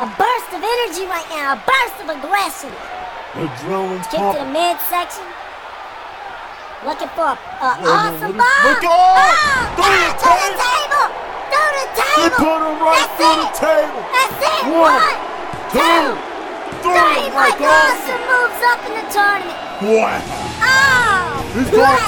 a burst of energy right now, a burst of aggression. The drone's Kick to the midsection. Looking for a, a Whoa, awesome look- bomb. look- oh! Ah, Through the to the table. Through the They table. put him right That's through it. the table. That's it. One, One, two, two, three. three. Mike Awesome moves up in the tournament. Wow. Oh, He's going